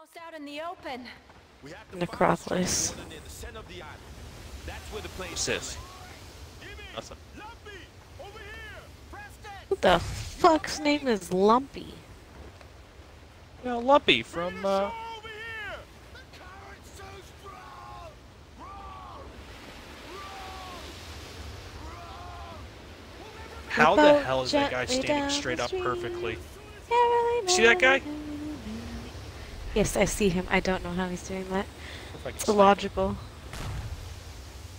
almost out in the open. We have to Necropolis. find the near the center of the island. That's where the plane What's this? Nothing. Lumpy, over here. Preston. Who the fuck's name is Lumpy? Yeah, Lumpy from, uh, Over here. The current's so strong. Roll. how the hell is that guy standing straight up perfectly? Heavily See that guy? Loaded. Yes, I see him. I don't know how he's doing that. If I can It's snipe illogical.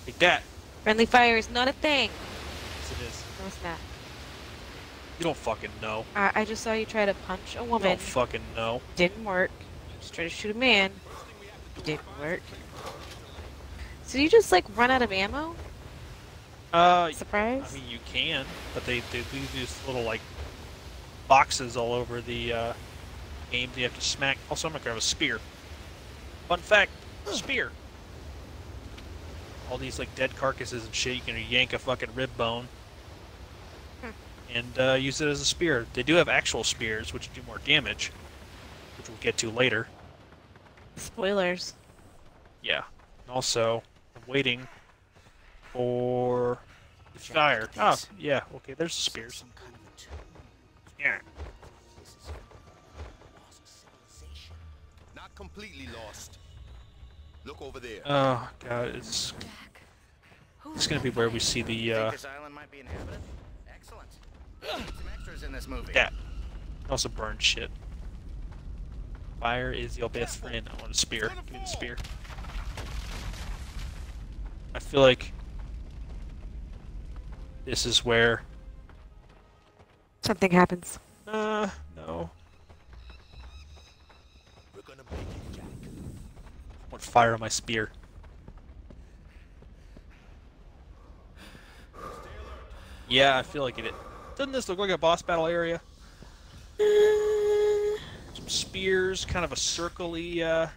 Like that. Friendly fire is not a thing. Yes, it is. No, it's not. You don't fucking know. I, I just saw you try to punch a You woman. don't fucking know. Didn't work. Just try to shoot a man. Didn't work. So you just like run out of ammo? Uh, Surprise? I mean, you can, but they, they leave these little, like, boxes all over the, uh, game that you have to smack. Also, I'm gonna grab a spear. Fun fact, spear. All these, like, dead carcasses and shit, you can yank a fucking rib bone. And, uh, use it as a spear. They do have actual spears, which do more damage. Which we'll get to later. Spoilers. Yeah. Also, I'm waiting for the fire. Oh, yeah. Okay, there's the spears. Some kind of a tomb. Yeah. Not completely lost. Look over there. Oh god, it's it's gonna be where we see the uh this island might be inhabited? Excellent. Need some extras in this movie. that. Also burn shit. Fire is your best friend. I want a spear. Give me the spear. I feel like this is where Something happens. uh no. We're gonna make it, Jack. I fire my spear. Yeah, I feel like it. Doesn't this look like a boss battle area? Some spears, kind of a circly. Uh,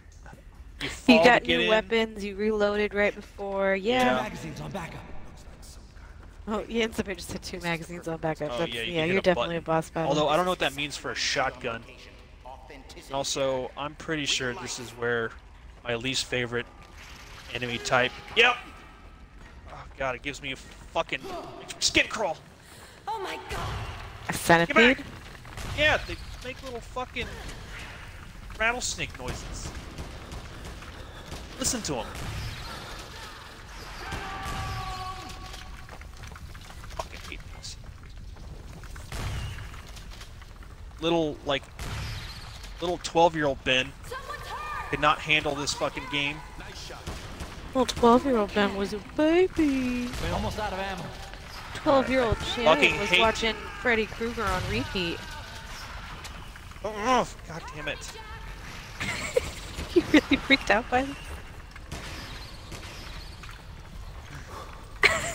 you fall You got to get new in. weapons. You reloaded right before. Yeah. Yeah. Magazines on backup. Oh, yeah. Insubit just had two magazines on backup. Oh, That's, yeah, you yeah you're a definitely button. a boss battle. Although I don't know what that means for a shotgun. And also, I'm pretty sure this is where my least favorite enemy type. Yep. Oh god, it gives me a fucking skin crawl. Oh my god! a Get centipede. Yeah, they make little fucking rattlesnake noises. Listen to them. Fucking hate these. Little like little 12-year-old Ben Someone's hurt! Could not handle this fucking game. Well, 12 year old Ben was a baby. Almost out of ammo. 12 year old Fucking Shannon was hate- watching Freddy Krueger on repeat. Oh, god damn it. You really freaked out by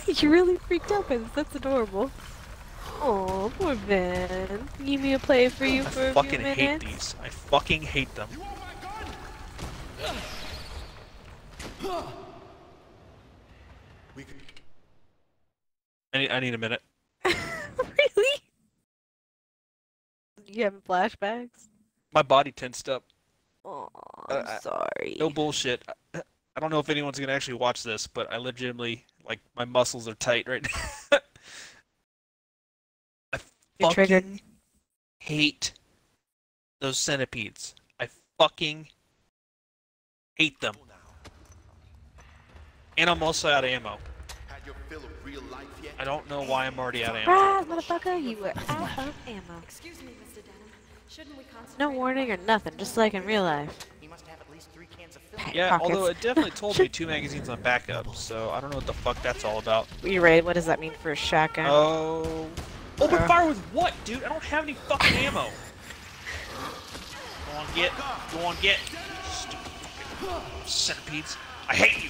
this? you really freaked out by this. That's adorable. Oh, poor Ben. Give me a play for you I for a fucking few minutes. I fucking hate these. I fucking hate them. I need, I need a minute. really? You having flashbacks? My body tensed up. Oh, Uh, I'm I- sorry. No bullshit. I, I don't know if anyone's gonna actually watch this, but I legitimately like my muscles are tight right now. I You're triggered. fucking hate those centipedes. I fucking hate them. And I'm also out of ammo. Had your fill of real life yet? I don't know why I'm already out of ammo. Surprise, motherfucker! You were out of ammo. Excuse me, Mr. Denham. Shouldn't we? No warning or nothing, just like in real life. He must have at least three cans of film. Yeah, pockets. although it definitely told me two magazines on backup, so I don't know what the fuck that's all about. You ready? What does that mean for a shotgun? Oh. Open Uh. fire with what, dude? I don't have any fucking ammo. Go on, get. Go on, get. Centipedes. I hate you.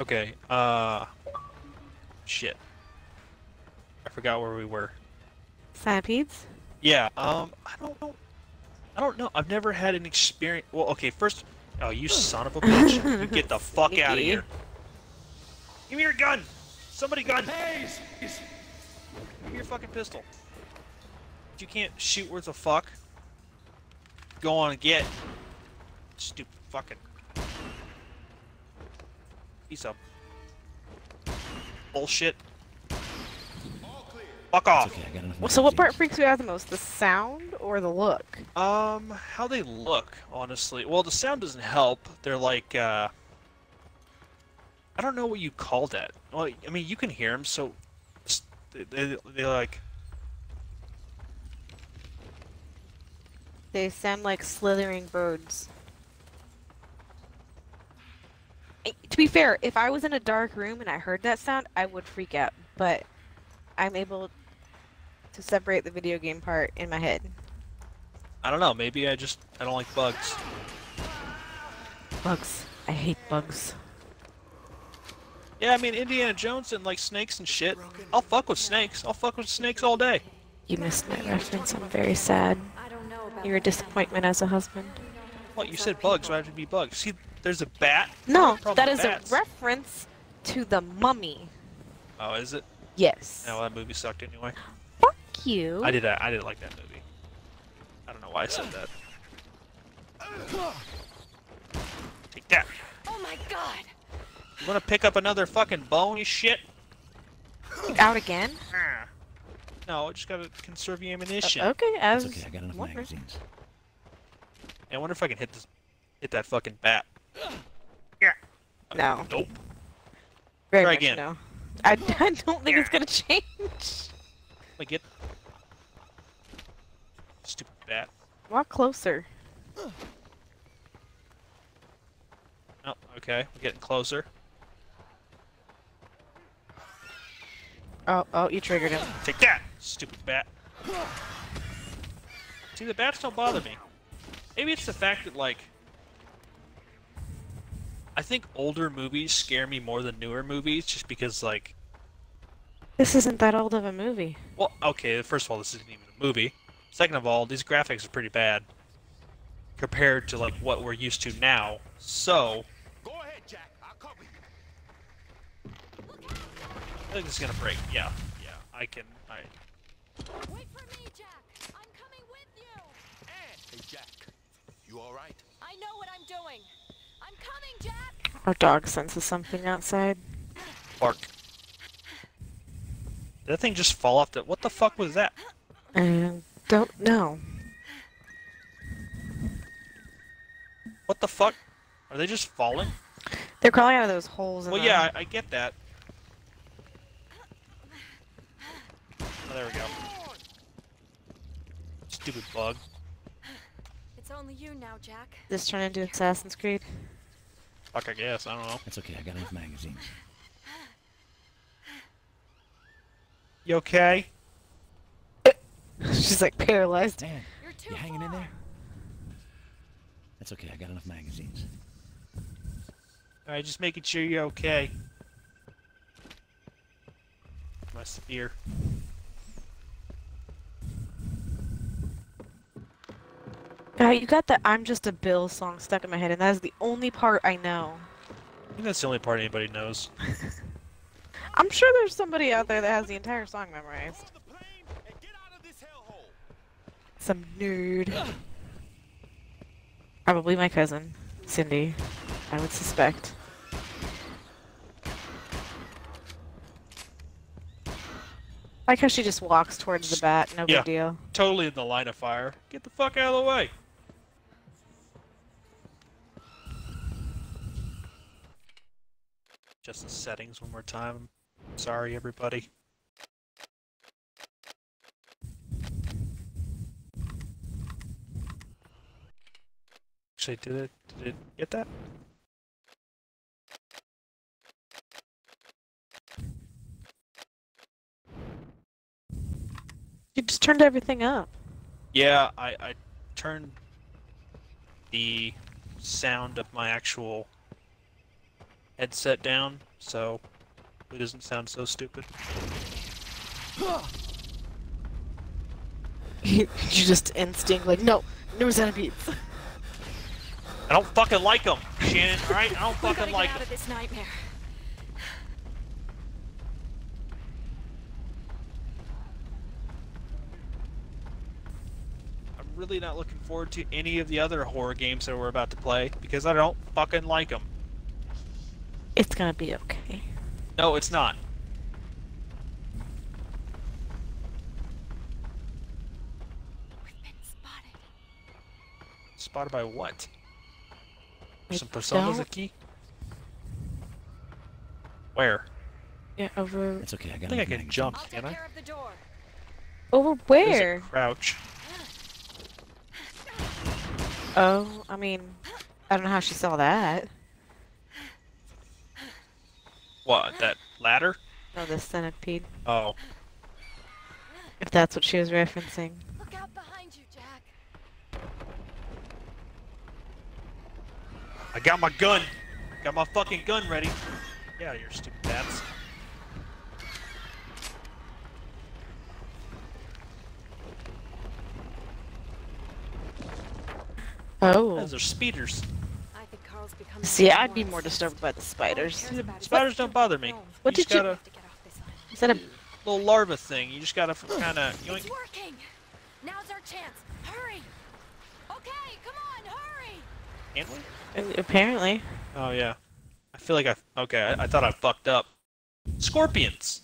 Okay, uh. Shit. I forgot where we were. Centipedes? Yeah, um, I don't know. I don't know. I've never had an experience. Well, okay, first. Oh, you son of a bitch. You get the fuck out of here. Give me your gun! Somebody gun! Hayes! Give me your fucking pistol. If you can't shoot worth a fuck, go on and get. Stupid fucking. Piece of bullshit. Fuck off. okay, I got enough Well, so what part freaks you out the most? The sound or the look? Um, how they look, honestly. Well, the sound doesn't help. They're like, uh, I don't know what you call that. Well, I mean, you can hear them, so they, they, they like, They sound like slithering birds. To be fair, if I was in a dark room and I heard that sound, I would freak out. But I'm able to separate the video game part in my head. I don't know. Maybe I just I don't like bugs. Bugs. I hate bugs. Yeah, I mean Indiana Jones and like snakes and shit. I'll fuck with snakes. I'll fuck with snakes all day. You missed my reference. I'm very sad. I don't know about You're a disappointment as a husband. What you said bugs? Why have to be bugs? See, there's a bat. No, don't a problem that with is bats. a reference to the mummy. Oh, is it? Yes. No, that movie sucked anyway. Fuck you. I did. Uh, I didn't like that movie. I don't know why I said that. Take that. Oh my god! You wanna pick up another fucking bone, shit? Out again? No, I just gotta conserve your uh, ammunition. Okay, I It's was okay, I got enough wondering. magazines. I wonder if I can hit this, hit that fucking bat. Yeah. No. Nope. Very Try again. no. I, I don't think it's gonna change. Like get. Bat. Walk closer. Oh, okay. We're getting closer. Oh, oh, you triggered him. Take that, stupid bat. See, the bats don't bother me. Maybe it's the fact that, like, I think older movies scare me more than newer movies, just because, like, This isn't that old of a movie. well, okay, first of all, this isn't even a movie. Second of all, these graphics are pretty bad compared to, like, what we're used to now. So, Go ahead, Jack. I'll cover you. I think this is gonna break. Yeah, yeah, I can. I, Wait for me, Jack! I'm coming with you! Eh, hey, Jack. You all right? I know what I'm doing! I'm coming, Jack! Our dog senses something outside. bark. Did that thing just fall off the? What the fuck was that? And don't know. What the fuck? Are they just falling? They're crawling out of those holes. Well, yeah, I, I get that. Oh, there we go. Stupid bug. It's only you now, Jack. This turned into Assassin's Creed. Fuck, I guess. I don't know. It's okay, I got enough magazines. You okay? She's like paralyzed. Dan, You're too you hanging in there? That's okay, I got enough magazines. Alright, just making sure you're okay. My spear. Uh, you got the I'm Just a Bill song stuck in my head, and that is the only part I know. I think that's the only part anybody knows. I'm sure there's somebody out there that has the entire song memorized. Board the plane and get out of this hellhole. Some nerd. Probably my cousin, Cindy. I would suspect. Like how she just walks towards the bat, no Yeah. big deal. Totally in the line of fire. Get the fuck out of the way. Just the settings one more time. Sorry, everybody. Actually, did it? Did it get that? You just turned everything up. Yeah, I, I turned the sound of my actual headset down, so it doesn't sound so stupid. you just instinct like no, no centipedes. I don't fucking like them, Shannon. All right, I don't We gotta fucking like out them. of this nightmare. I'm really not looking forward to any of the other horror games that we're about to play because I don't fucking like them. It's gonna be okay. No, it's not. We've been spotted. Spotted by what? I Some personas a don't- key? Where? Yeah, over It's okay. I I think I enough can magazines. jump, can I? care of the door. over There's a where? Crouch. Oh, I mean, I don't know how she saw that. What? That ladder? Oh, the centipede. Oh. If that's what she was referencing. Look out behind you, Jack. I got my gun. Got my fucking gun ready. Yeah, you stupid bats. Oh. Those are speeders. I think Carl's becoming See, I'd be more more disturbed by the spiders. cares about his Spiders don't bother me. What just did you- gotta, to get this. Is that a little larva thing. You just gotta kind of. It's working. Now's our chance. Hurry. Okay, come on, hurry. Can't we? uh, apparently? Oh yeah. I feel like I okay. I, I thought I fucked up. Scorpions.